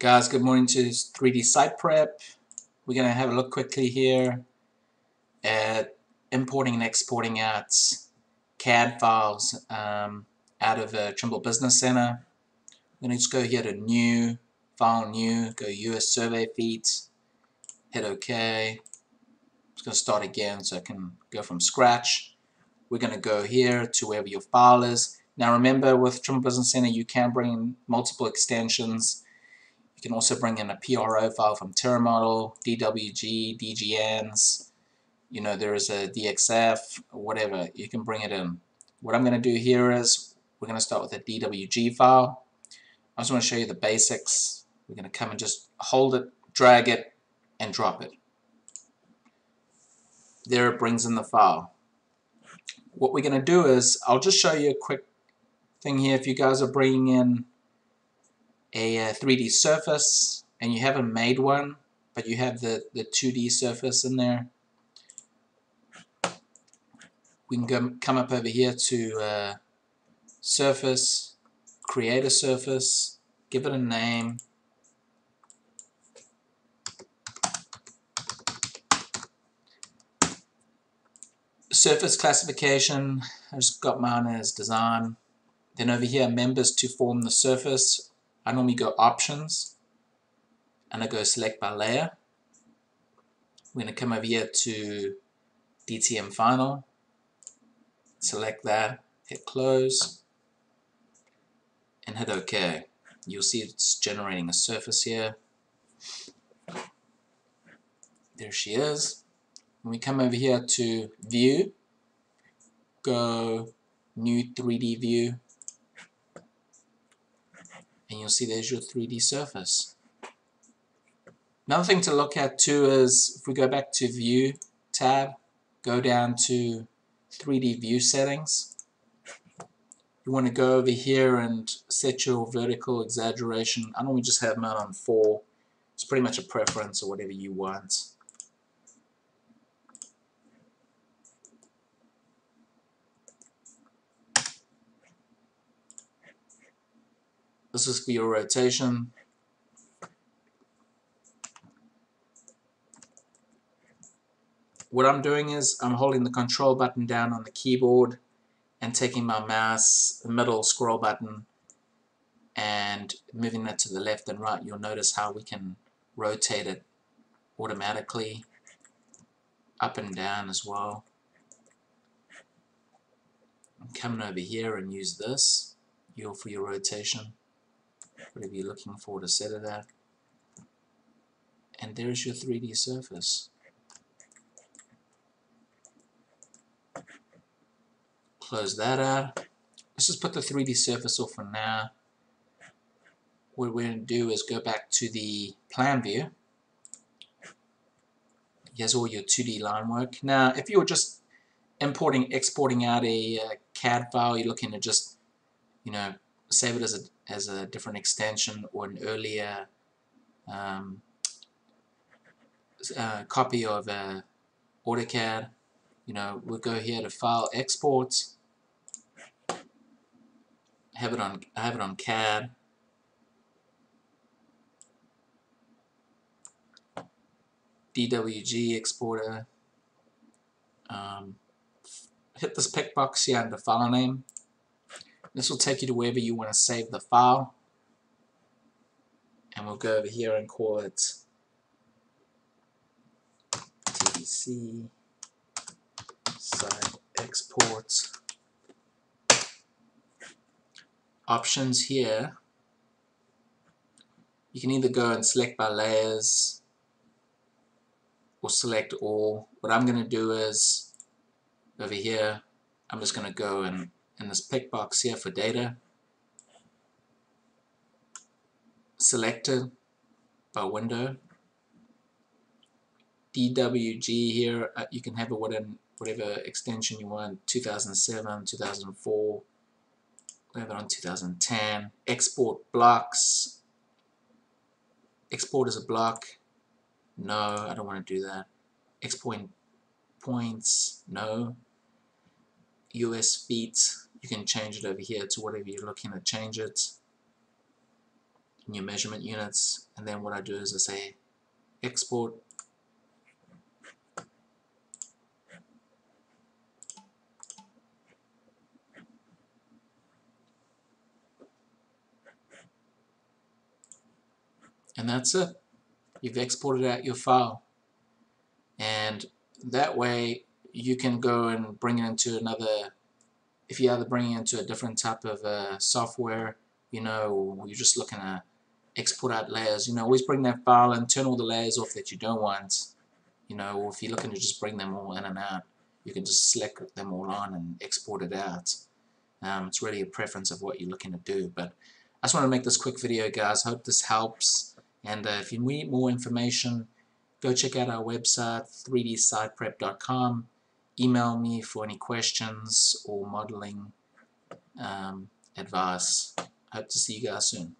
Guys, good morning to 3D Site Prep. We're going to have a look quickly here at importing and exporting out CAD files um, out of a Trimble Business Center. I'm going to just go here to New, File New, go US Survey Feet, hit OK. Just going to start again so I can go from scratch. We're going to go here to wherever your file is. Now remember with Trimble Business Center you can bring in multiple extensions you can also bring in a PRO file from TerraModel, DWG, DGNs, you know, there is a DXF, whatever, you can bring it in. What I'm going to do here is, we're going to start with a DWG file. I just want to show you the basics. We're going to come and just hold it, drag it, and drop it. There it brings in the file. What we're going to do is, I'll just show you a quick thing here. If you guys are bringing in a, a uh, 3D surface and you haven't made one but you have the, the 2D surface in there. We can go, come up over here to uh, surface create a surface give it a name. Surface classification I just got mine as design. Then over here members to form the surface I normally go options and I go select by layer. We're going to come over here to DTM final, select that, hit close, and hit OK. You'll see it's generating a surface here. There she is. When we come over here to view, go new 3D view, and you'll see there's your 3D surface. Another thing to look at too is if we go back to view tab, go down to 3D view settings. You want to go over here and set your vertical exaggeration. I normally just have mine on 4. It's pretty much a preference or whatever you want. This is for your rotation. What I'm doing is I'm holding the control button down on the keyboard and taking my mouse, middle scroll button, and moving that to the left and right. You'll notice how we can rotate it automatically up and down as well. I'm coming over here and use this you for your rotation whatever you're looking for to set it at. And there's your 3D surface. Close that out. Let's just put the 3D surface off for now. What we're going to do is go back to the plan view. Here's all your 2D line work. Now, if you were just importing, exporting out a uh, CAD file, you're looking to just, you know, save it as a as a different extension or an earlier um, uh, copy of uh, AutoCAD. You know we'll go here to file exports have it on have it on CAD DWG exporter. Um, hit this pick box here under file name this will take you to wherever you want to save the file. And we'll go over here and call it TBC site exports. Options here. You can either go and select by layers or select all. What I'm going to do is over here I'm just going to go and in this pick box here for data. Selected by window. DWG here uh, you can have it whatever, whatever extension you want 2007 2004 whatever on 2010 export blocks. Export as a block. No I don't want to do that. Export points. No. US feet you can change it over here to whatever you're looking to change it in your measurement units. And then what I do is I say export. And that's it. You've exported out your file. And that way you can go and bring it into another if you're bringing into a different type of uh, software you know you're just looking at export out layers you know always bring that file and turn all the layers off that you don't want. You know or if you're looking to just bring them all in and out you can just select them all on and export it out. Um, it's really a preference of what you're looking to do but I just want to make this quick video guys. Hope this helps. And uh, if you need more information, go check out our website, 3dsiteprep.com. Email me for any questions or modeling um, advice. Hope to see you guys soon.